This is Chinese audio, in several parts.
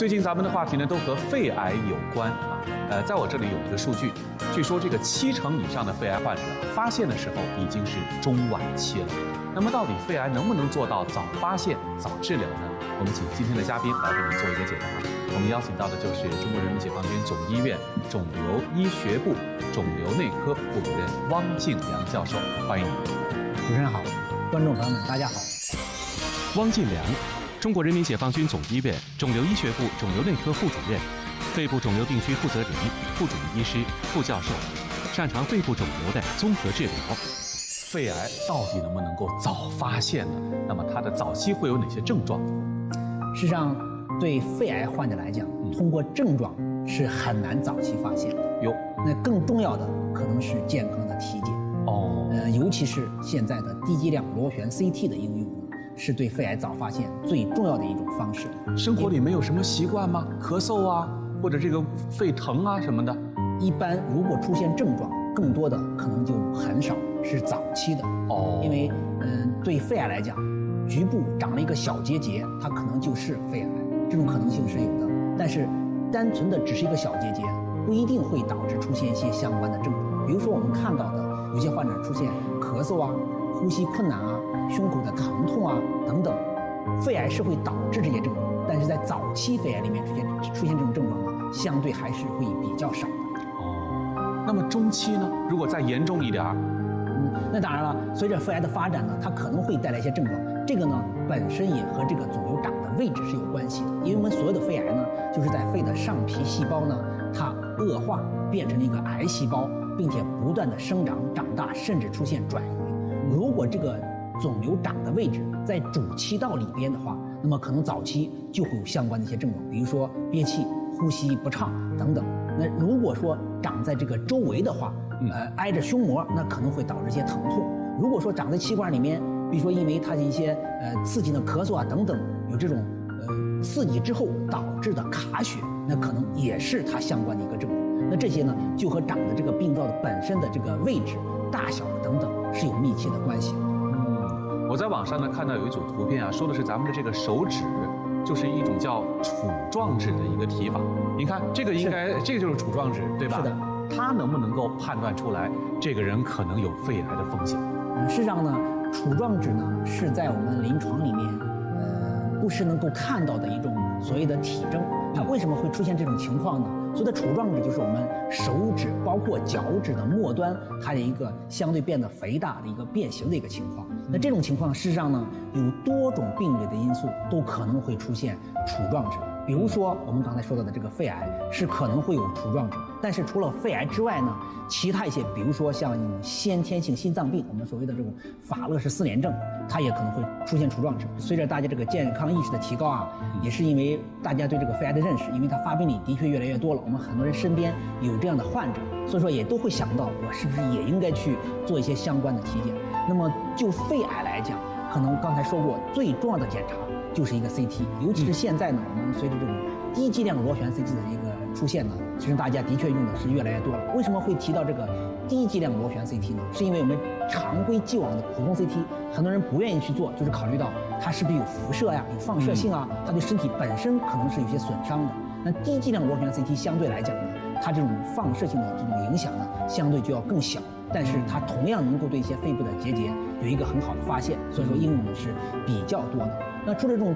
最近咱们的话题呢都和肺癌有关啊。呃，在我这里有一个数据，据说这个七成以上的肺癌患者发现的时候已经是中晚期了。那么到底肺癌能不能做到早发现、早治疗呢？我们请今天的嘉宾来给您做一个解答。我们邀请到的就是中国人民解放军总医院肿瘤医学部肿瘤内科副主任汪敬良教授，欢迎您。主持人好，观众朋友们大家好。汪敬良，中国人民解放军总医院肿瘤医学部肿瘤内科副主任，肺部肿瘤病区负责人、副主任医师、副教授，擅长肺部肿瘤的综合治疗。肺癌到底能不能够早发现呢？那么它的早期会有哪些症状？事实上，对肺癌患者来讲，通过症状是很难早期发现的。有，那更重要的可能是健康的体检。哦，呃，尤其是现在的低剂量螺旋 CT 的应用呢，是对肺癌早发现最重要的一种方式。生活里没有什么习惯吗？咳嗽啊，或者这个肺疼啊什么的？一般如果出现症状，更多的可能就很少是早期的。哦，因为嗯，对肺癌来讲，局部长了一个小结节，它可能就是肺癌，这种可能性是有的。但是，单纯的只是一个小结节，不一定会导致出现一些相关的症状。比如说我们看到的有些患者出现咳嗽啊、呼吸困难啊、胸口的疼痛啊等等，肺癌是会导致这些症状，但是在早期肺癌里面出现出现这种症状呢，相对还是会比较少的。哦，那么中期呢？如果再严重一点儿，嗯，那当然了，随着肺癌的发展呢，它可能会带来一些症状。这个呢，本身也和这个肿瘤长的位置是有关系的。因为我们所有的肺癌呢，就是在肺的上皮细胞呢，它恶化变成了一个癌细胞，并且不断的生长、长大，甚至出现转移。如果这个肿瘤长的位置在主气道里边的话，那么可能早期就会有相关的一些症状，比如说憋气、呼吸不畅等等。那如果说长在这个周围的话，呃，挨着胸膜，那可能会导致一些疼痛。如果说长在气管里面，比如说因为它的一些呃刺激的咳嗽啊等等，有这种呃刺激之后导致的卡血，那可能也是它相关的一个症状。那这些呢，就和长的这个病灶的本身的这个位置、大小等等是有密切的关系的。嗯，我在网上呢看到有一组图片啊，说的是咱们的这个手指，就是一种叫杵状指的一个提法。您看这个应该这个就是杵状指，对吧？是的。它能不能够判断出来这个人可能有肺癌的风险？嗯，事实上呢，杵状指呢是在我们临床里面，呃，不是能够看到的一种所谓的体征。它为什么会出现这种情况呢？所谓的杵状指就是我们手指包括脚趾的末端，它的一个相对变得肥大的一个变形的一个情况。那这种情况事实上呢，有多种病理的因素都可能会出现杵状指。比如说我们刚才说到的这个肺癌是可能会有杵状指，但是除了肺癌之外呢，其他一些，比如说像先天性心脏病，我们所谓的这种法勒氏四联症，它也可能会出现杵状指。随着大家这个健康意识的提高啊，也是因为大家对这个肺癌的认识，因为它发病率的确越来越多了，我们很多人身边有这样的患者，所以说也都会想到我是不是也应该去做一些相关的体检。那么就肺癌来讲，可能刚才说过最重要的检查。就是一个 CT，尤其是现在呢，我们随着这种低剂量螺旋 CT 的一个出现呢，其实大家的确用的是越来越多了。为什么会提到这个低剂量螺旋 CT 呢？是因为我们常规既往的普通 CT，很多人不愿意去做，就是考虑到它是不是有辐射呀、有放射性啊，它对身体本身可能是有些损伤的。那低剂量螺旋 CT 相对来讲呢，它这种放射性的这种影响呢，相对就要更小，但是它同样能够对一些肺部的结节有一个很好的发现，所以说应用的是比较多的。那除了这种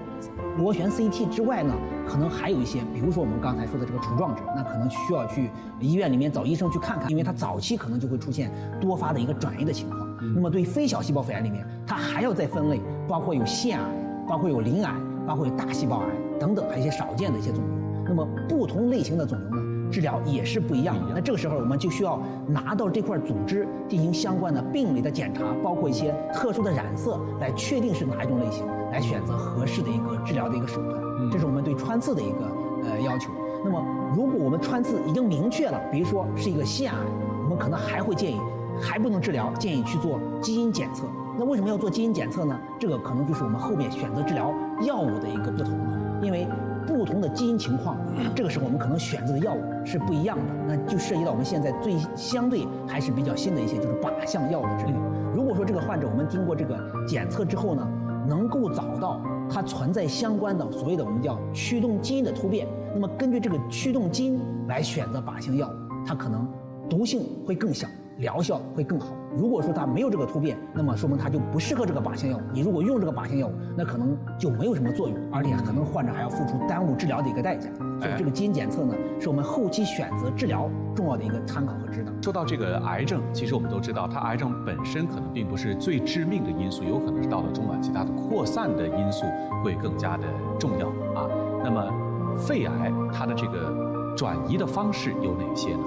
螺旋 CT 之外呢，可能还有一些，比如说我们刚才说的这个杵状指，那可能需要去医院里面找医生去看看，因为它早期可能就会出现多发的一个转移的情况。那么对非小细胞肺癌里面，它还要再分类，包括有腺癌，包括有鳞癌，包括有大细胞癌等等，还有一些少见的一些肿瘤。那么不同类型的肿瘤呢？治疗也是不一样的。那这个时候，我们就需要拿到这块组织进行相关的病理的检查，包括一些特殊的染色，来确定是哪一种类型，来选择合适的一个治疗的一个手段。这是我们对穿刺的一个呃要求。那么，如果我们穿刺已经明确了，比如说是一个腺癌，我们可能还会建议，还不能治疗，建议去做基因检测。那为什么要做基因检测呢？这个可能就是我们后面选择治疗药物的一个不同了，因为。不同的基因情况，这个时候我们可能选择的药物是不一样的，那就涉及到我们现在最相对还是比较新的一些，就是靶向药物的治疗。如果说这个患者我们经过这个检测之后呢，能够找到它存在相关的所谓的我们叫驱动基因的突变。那么根据这个驱动基因来选择靶向药物，它可能毒性会更小，疗效会更好。如果说它没有这个突变，那么说明它就不适合这个靶向药物。你如果用这个靶向药物，那可能就没有什么作用，而且可能患者还要付出耽误治疗的一个代价。所以这个基因检测呢，是我们后期选择治疗重要的一个参考和指导。说到这个癌症，其实我们都知道，它癌症本身可能并不是最致命的因素，有可能是到了中晚期它的扩散的因素会更加的重要啊。那么，肺癌它的这个转移的方式有哪些呢？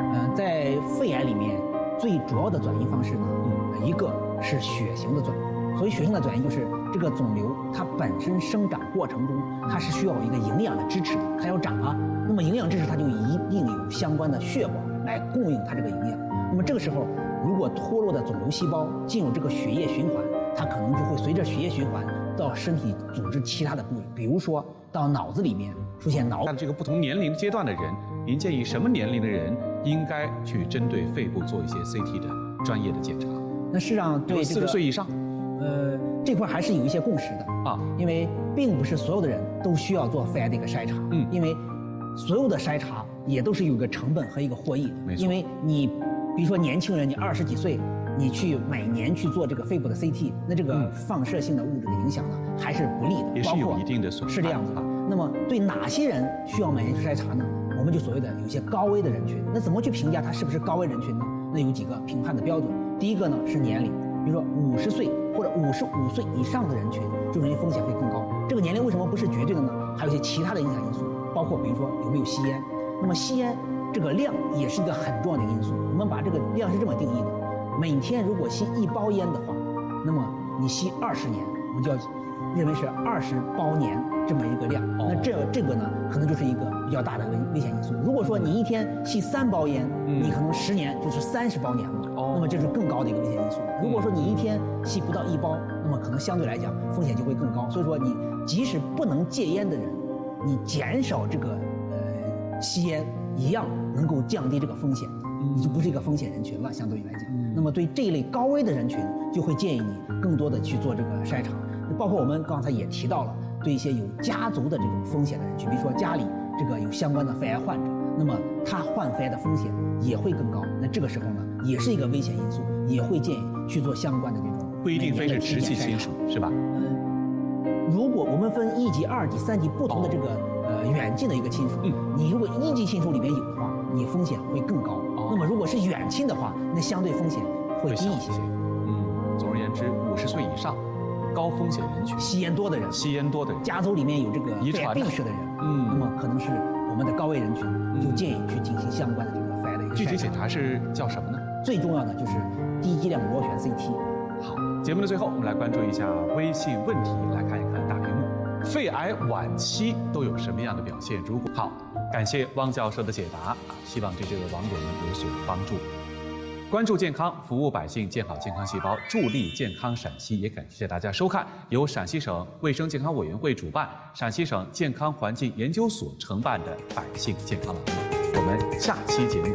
嗯，在肺癌里面。最主要的转移方式呢，一个是血型的转移。所以血型的转移就是这个肿瘤它本身生长过程中，它是需要一个营养的支持的，它要长啊。那么营养支持它就一定有相关的血管来供应它这个营养。那么这个时候，如果脱落的肿瘤细胞进入这个血液循环，它可能就会随着血液循环到身体组织其他的部位，比如说到脑子里面出现脑。这个不同年龄阶段的人，您建议什么年龄的人？应该去针对肺部做一些 CT 的专业的检查。那事实上，对四十岁以上，呃，这块还是有一些共识的啊，因为并不是所有的人都需要做肺癌的一个筛查。嗯，因为所有的筛查也都是有个成本和一个获益的。没错。因为你，比如说年轻人，你二十几岁，你去每年去做这个肺部的 CT，那这个放射性的物质的影响呢，还是不利的。也是有一定的损害。是这样子的。那么对哪些人需要每年去筛查呢？我们就所谓的有些高危的人群，那怎么去评价他是不是高危人群呢？那有几个评判的标准。第一个呢是年龄，比如说五十岁或者五十五岁以上的人群，就容易风险会更高。这个年龄为什么不是绝对的呢？还有一些其他的影响因素，包括比如说有没有吸烟。那么吸烟这个量也是一个很重要的因素。我们把这个量是这么定义的：每天如果吸一包烟的话，那么你吸二十年，我们就要认为是二十包年这么一个量。那这这个呢，可能就是一个。比较大的危危险因素。如果说你一天吸三包烟，你可能十年就是三十包年了，那么这是更高的一个危险因素。如果说你一天吸不到一包，那么可能相对来讲风险就会更高。所以说，你即使不能戒烟的人，你减少这个呃吸烟，一样能够降低这个风险，你就不是一个风险人群了。相对于来讲，那么对这一类高危的人群，就会建议你更多的去做这个筛查。包括我们刚才也提到了，对一些有家族的这种风险的人群，比如说家里。这个有相关的肺癌患者，那么他患肺癌的风险也会更高。那这个时候呢，也是一个危险因素，也会建议去做相关的这种。不一定非是直系亲属，是吧？嗯，如果我们分一级、二级、三级不同的这个呃远近的一个亲属，嗯，你如果一级亲属里面有的话，你风险会更高。那么如果是远亲的话，那相对风险会低一些。嗯，总而言之，五十岁以上。高风险人群，吸烟多的人，吸烟多的人，家族里面有这个遗传病史的人，嗯，那么可能是我们的高危人群，就建议去进行相关的这个肺癌的一个具体检查是叫什么呢？最重要的就是低剂量螺旋 CT。好，节目的最后，我们来关注一下微信问题，来看一看大屏幕，肺癌晚期都有什么样的表现？如果好，感谢汪教授的解答啊，希望对这位网友们有所帮助。关注健康，服务百姓，建好健康细胞，助力健康陕西。也感谢大家收看由陕西省卫生健康委员会主办、陕西省健康环境研究所承办的《百姓健康》栏目。我们下期节目